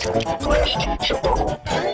Question two.